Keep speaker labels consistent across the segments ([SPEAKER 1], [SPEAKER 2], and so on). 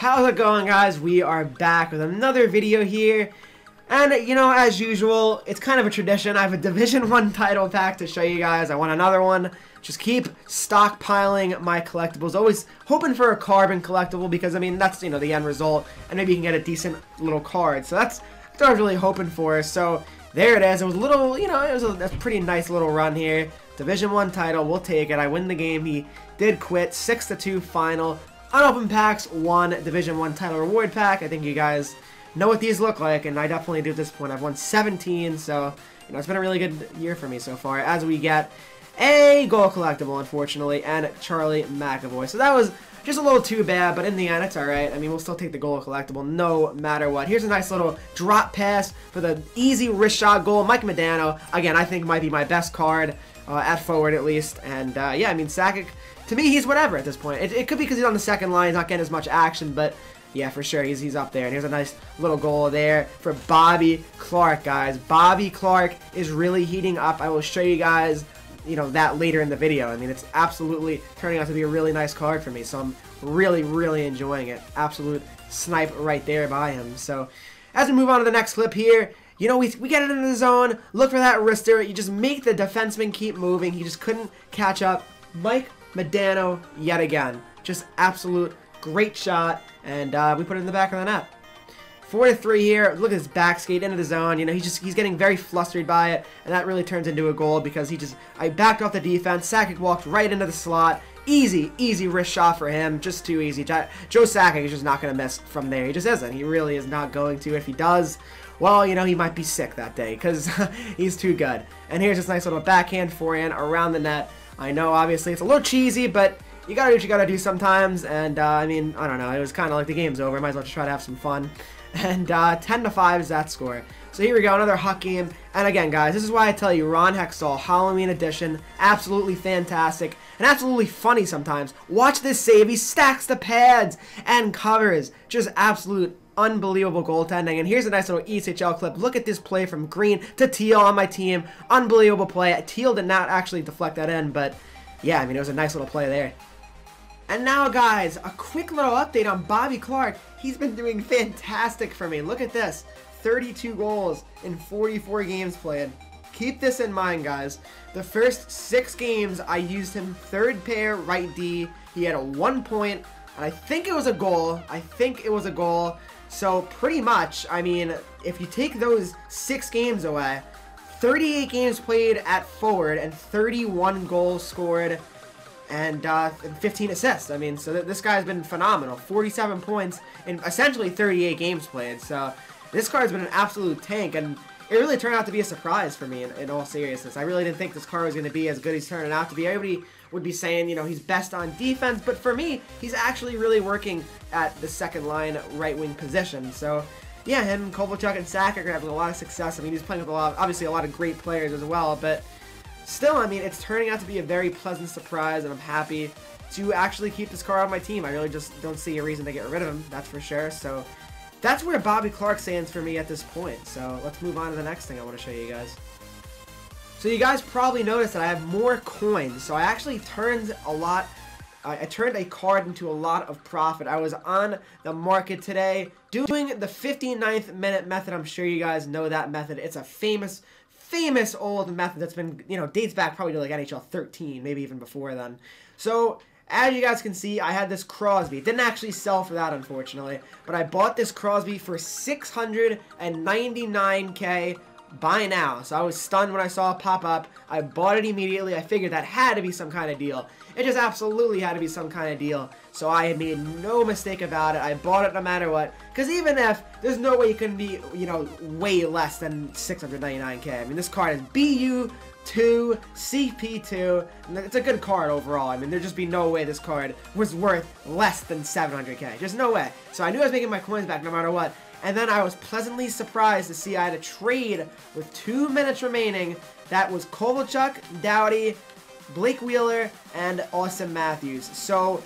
[SPEAKER 1] How's it going guys? We are back with another video here. And, you know, as usual, it's kind of a tradition. I have a Division 1 title pack to show you guys. I want another one. Just keep stockpiling my collectibles. Always hoping for a carbon collectible because, I mean, that's, you know, the end result. And maybe you can get a decent little card. So that's, what I was really hoping for. So there it is. It was a little, you know, it was a, a pretty nice little run here. Division 1 title, we'll take it. I win the game. He did quit. 6-2 final. Unopened packs, one Division 1 title reward pack. I think you guys know what these look like, and I definitely do at this point. I've won 17, so, you know, it's been a really good year for me so far, as we get a goal collectible, unfortunately, and Charlie McAvoy. So that was just a little too bad, but in the end, it's alright. I mean, we'll still take the goal collectible no matter what. Here's a nice little drop pass for the easy wrist shot goal. Mike Modano, again, I think might be my best card, uh, at forward at least. And, uh, yeah, I mean, Sakic to me, he's whatever at this point. It, it could be because he's on the second line, he's not getting as much action, but yeah, for sure, he's, he's up there. And here's a nice little goal there for Bobby Clarke, guys. Bobby Clarke is really heating up. I will show you guys, you know, that later in the video. I mean, it's absolutely turning out to be a really nice card for me, so I'm really, really enjoying it. Absolute snipe right there by him. So, as we move on to the next clip here, you know, we, we get it in the zone, look for that wrister, you just make the defenseman keep moving. He just couldn't catch up. Mike Modano yet again. Just absolute great shot, and uh, we put it in the back of the net. 4 to 3 here. Look at his back skate into the zone. You know, he's just he's getting very flustered by it, and that really turns into a goal because he just I backed off the defense. Sakic walked right into the slot. Easy, easy wrist shot for him. Just too easy. Joe Sakic is just not going to miss from there. He just isn't. He really is not going to. If he does, well, you know, he might be sick that day because he's too good. And here's this nice little backhand forehand around the net. I know, obviously, it's a little cheesy, but you gotta do what you gotta do sometimes, and, uh, I mean, I don't know, it was kind of like the game's over, might as well just try to have some fun. And, uh, 10 to 5 is that score. So here we go, another HUT game, and again, guys, this is why I tell you, Ron Hextall, Halloween Edition, absolutely fantastic, and absolutely funny sometimes. Watch this save, he stacks the pads and covers, just absolute unbelievable goaltending. And here's a nice little ECHL clip. Look at this play from Green to Teal on my team. Unbelievable play. Teal did not actually deflect that in, but yeah, I mean, it was a nice little play there. And now, guys, a quick little update on Bobby Clarke. He's been doing fantastic for me. Look at this. 32 goals in 44 games played. Keep this in mind, guys. The first six games, I used him third pair right D. He had a one point, and I think it was a goal. I think it was a goal. So pretty much, I mean, if you take those six games away, 38 games played at forward and 31 goals scored and, uh, 15 assists. I mean, so th this guy's been phenomenal. 47 points in essentially 38 games played. So this card's been an absolute tank, and it really turned out to be a surprise for me in, in all seriousness. I really didn't think this card was going to be as good as turning out to be. Everybody would be saying, you know, he's best on defense, but for me, he's actually really working at the second line right wing position. So, yeah, him, Kovalchuk, and Sakic are having a lot of success. I mean, he's playing with a lot, of, obviously, a lot of great players as well, but still, I mean, it's turning out to be a very pleasant surprise, and I'm happy to actually keep this card on my team. I really just don't see a reason to get rid of him, that's for sure. So, that's where Bobby Clarke stands for me at this point. So, let's move on to the next thing I want to show you guys. So you guys probably noticed that I have more coins. So I actually turned a lot, I turned a card into a lot of profit. I was on the market today doing the 59th minute method. I'm sure you guys know that method. It's a famous, famous old method that's been, you know, dates back probably to like NHL 13, maybe even before then. So as you guys can see, I had this Crosby. It didn't actually sell for that, unfortunately. But I bought this Crosby for 699k buy now. So I was stunned when I saw it pop up. I bought it immediately. I figured that had to be some kind of deal. It just absolutely had to be some kind of deal. So I made no mistake about it. I bought it no matter what. Because even if, there's no way you can be, you know, way less than 699k. I mean, this card is BU 2, CP2, it's a good card overall. I mean, there'd just be no way this card was worth less than 700k. Just no way. So I knew I was making my coins back no matter what. And then I was pleasantly surprised to see I had a trade with two minutes remaining. That was Kovalchuk, Doughty, Blake Wheeler, and Auston Matthews. So,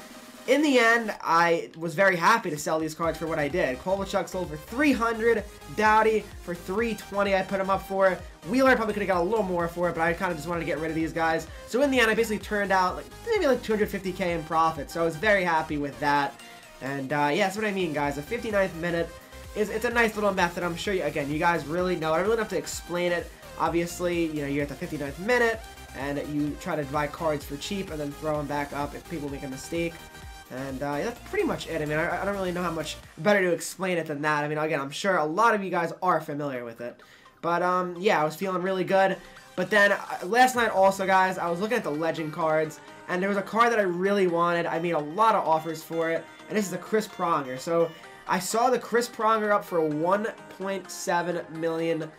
[SPEAKER 1] in the end, I was very happy to sell these cards for what I did. Kovalchuk sold for 300, Doughty for 320 I put him up for. Wheeler probably could have got a little more for it, but I kind of just wanted to get rid of these guys. So in the end, I basically turned out like maybe like 250k in profit. So I was very happy with that. And uh, yeah, that's what I mean, guys. The 59th minute is it's a nice little method. I'm sure, you, again, you guys really know. I really don't have to explain it. Obviously, you know, you're at the 59th minute, and you try to buy cards for cheap and then throw them back up if people make a mistake. And uh, that's pretty much it. I mean, I, I, don't really know how much better to explain it than that. I mean, again, I'm sure a lot of you guys are familiar with it. But, um, yeah, I was feeling really good. But then, uh, last night also, guys, I was looking at the Legend cards, and there was a card that I really wanted. I made a lot of offers for it, and this is a Chris Pronger. So, I saw the Chris Pronger up for 1.7 million.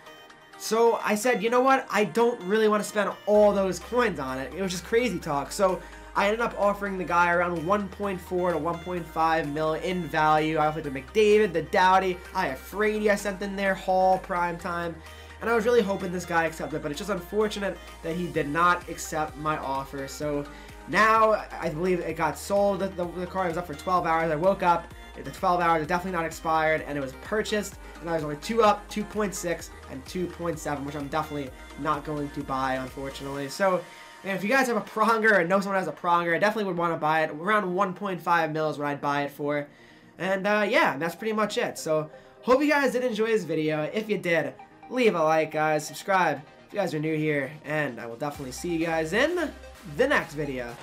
[SPEAKER 1] So I said, you know what? I don't really want to spend all those coins on it. It was just crazy talk. So I ended up offering the guy around 1.4 to 1.5 mil in value. I offered the McDavid, the Doughty, I have Frady I sent in there, Hall, Prime Time. And I was really hoping this guy accepted, but it's just unfortunate that he did not accept my offer. So now, I believe it got sold. The, the, the card was up for 12 hours. I woke up, the 12 hours are definitely not expired, and it was purchased, and I was only 2 up, 2.6, and 2.7, which I'm definitely not going to buy, unfortunately. So, if you guys have a Pronger and know someone has a Pronger, I definitely would want to buy it. Around 1.5 mil is what I'd buy it for. And, uh, yeah, that's pretty much it. So, hope you guys did enjoy this video. If you did, leave a like, guys. Subscribe if you guys are new here. And I will definitely see you guys in the next video.